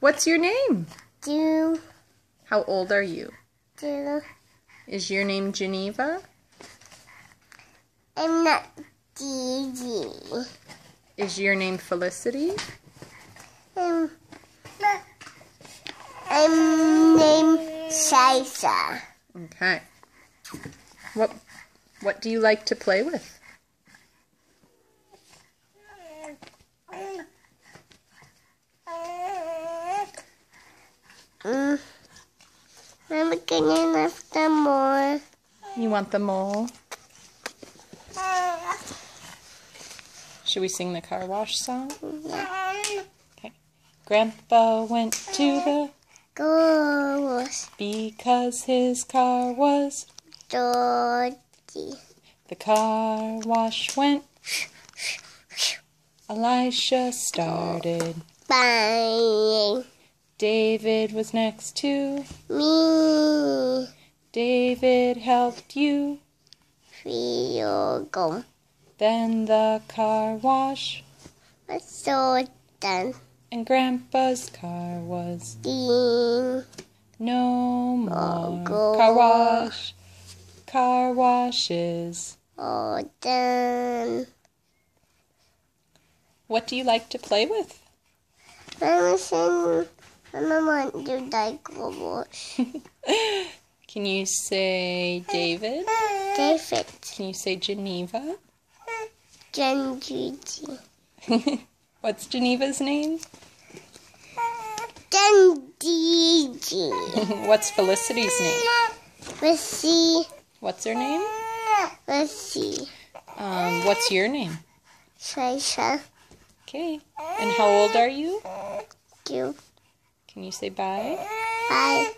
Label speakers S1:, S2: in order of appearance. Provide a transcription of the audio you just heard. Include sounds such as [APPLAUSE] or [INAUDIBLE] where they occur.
S1: What's your name?
S2: Do
S1: How old are you?
S2: do.
S1: Is your name Geneva?
S2: I'm not Gigi.
S1: Is your name Felicity?
S2: Um, I'm named Shisa.
S1: Okay. What what do you like to play with?
S2: Mm. I'm gonna lift them more.
S1: You want them all? Should we sing the car wash song? Yeah. Okay. Grandpa went to the
S2: Goes
S1: because his car was
S2: dirty.
S1: the car wash went. Elisha started.
S2: Bye.
S1: David was next to.
S2: Me.
S1: David helped you.
S2: Feel go.
S1: Then the car wash
S2: What's so done?
S1: and Grandpa's car was
S2: Ding.
S1: no more
S2: go.
S1: car wash. Car washes.
S2: All done.
S1: What do you like to play with?
S2: I'm I'm want to like robots.
S1: Can you say David?
S2: David.
S1: Can you say Geneva?
S2: Gigi. [LAUGHS]
S1: What's Geneva's name?
S2: Gigi. [LAUGHS]
S1: What's Felicity's name?
S2: Let's.
S1: What's her name?
S2: Let's.
S1: Um, what's your name?
S2: Trisha.
S1: Okay. And how old are you?
S2: You.
S1: Can you say bye?
S2: Bye.